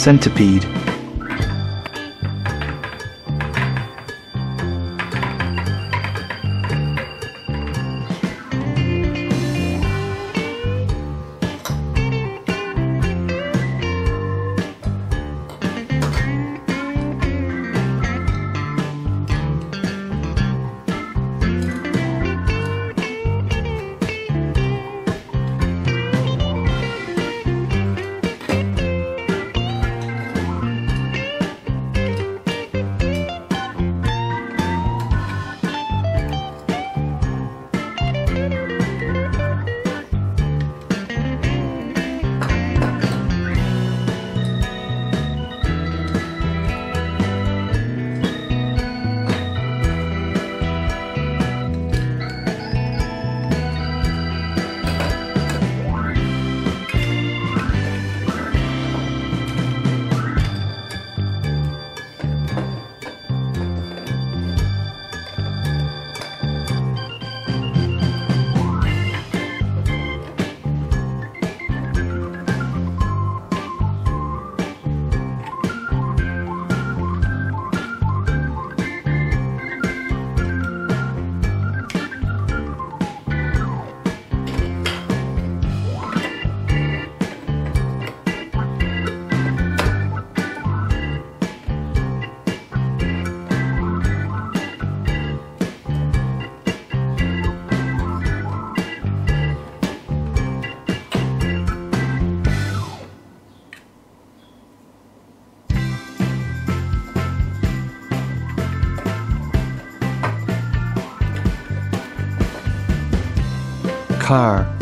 centipede car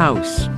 house